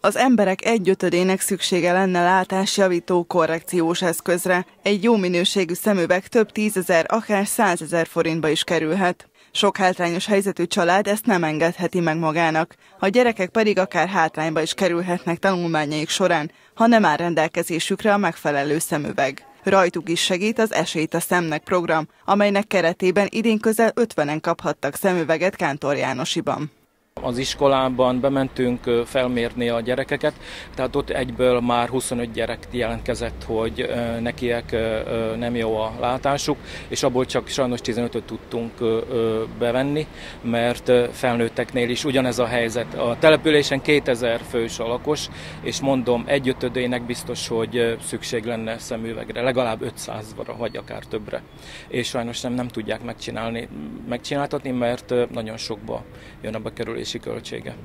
Az emberek egyötödének szüksége lenne látásjavító korrekciós eszközre. Egy jó minőségű szemüveg több tízezer, akár százezer forintba is kerülhet. Sok hátrányos helyzetű család ezt nem engedheti meg magának. A gyerekek pedig akár hátrányba is kerülhetnek tanulmányaik során, ha nem áll rendelkezésükre a megfelelő szemüveg. Rajtuk is segít az Esélyt a szemnek program, amelynek keretében idén közel 50-en kaphattak szemüveget Kántor Jánosiban. Az iskolában bementünk felmérni a gyerekeket, tehát ott egyből már 25 gyerek jelentkezett, hogy nekiek nem jó a látásuk, és abból csak sajnos 15-öt tudtunk bevenni, mert felnőtteknél is ugyanez a helyzet. A településen 2000 fős a lakos, és mondom, egyötödének biztos, hogy szükség lenne szemüvegre, legalább 500-ra, vagy akár többre. És sajnos nem, nem tudják megcsinálni, megcsináltatni, mert nagyon sokba jön a bekerülés nevelési költsége.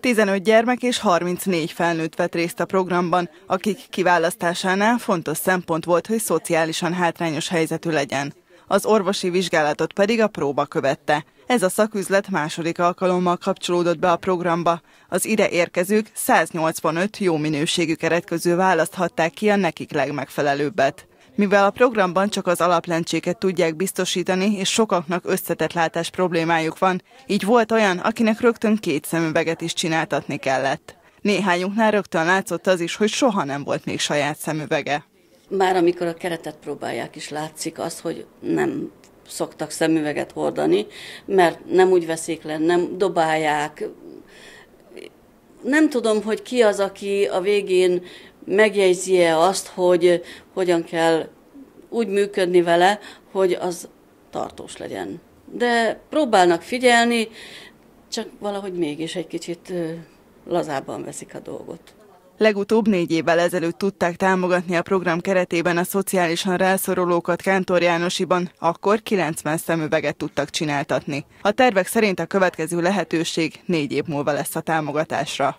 15 gyermek és 34 felnőtt vett részt a programban, akik kiválasztásánál fontos szempont volt, hogy szociálisan hátrányos helyzetű legyen. Az orvosi vizsgálatot pedig a próba követte. Ez a szaküzlet második alkalommal kapcsolódott be a programba. Az ide érkezők 185 jó minőségű keret közül választhatták ki a nekik legmegfelelőbbet. Mivel a programban csak az alaplencséket tudják biztosítani, és sokaknak összetett látás problémájuk van, így volt olyan, akinek rögtön két szemüveget is csináltatni kellett. Néhányunknál rögtön látszott az is, hogy soha nem volt még saját szemüvege. Már amikor a keretet próbálják is látszik az, hogy nem szoktak szemüveget hordani, mert nem úgy veszik le, nem dobálják. Nem tudom, hogy ki az, aki a végén megjegyzi-e azt, hogy hogyan kell úgy működni vele, hogy az tartós legyen. De próbálnak figyelni, csak valahogy mégis egy kicsit lazábban veszik a dolgot. Legutóbb négy évvel ezelőtt tudták támogatni a program keretében a szociálisan rászorulókat Kántor Jánosiban, akkor 90 szemüveget tudtak csináltatni. A tervek szerint a következő lehetőség négy év múlva lesz a támogatásra.